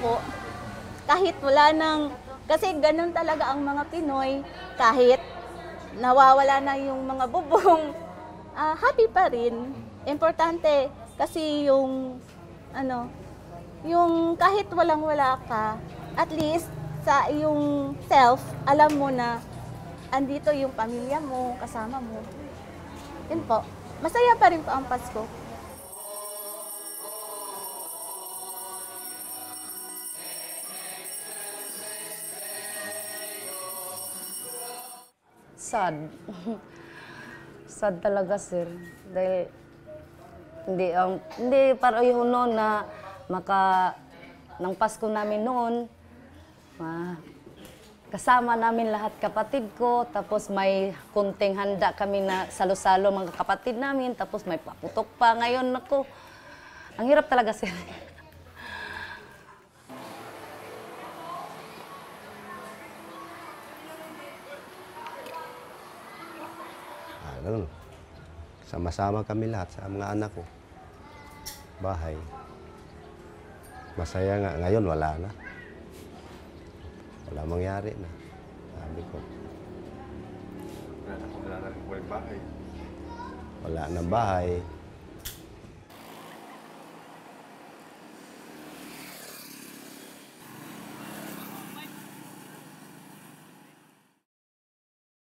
Po. Kahit wala nang, kasi ganun talaga ang mga Pinoy, kahit nawawala na yung mga bubong, ah, happy pa rin. Importante kasi yung, ano, yung kahit walang-wala ka, at least sa iyong self, alam mo na andito yung pamilya mo, kasama mo. Yun po. Masaya pa rin po ang Pasko. Sad. Sad talaga, sir. Dahil hindi ang hindi yun noon na maka ng Pasko namin noon ma, kasama namin lahat kapatid ko tapos may kunting handa kami na salo-salo mga kapatid namin tapos may paputok pa ngayon nako ang hirap talaga sir ganun. Sama-sama kami lahat sa mga anak ko. Bahay. Masaya nga. Ngayon, wala na. Wala mangyari na. Sabi ko, Wala na bahay. wala na bahay.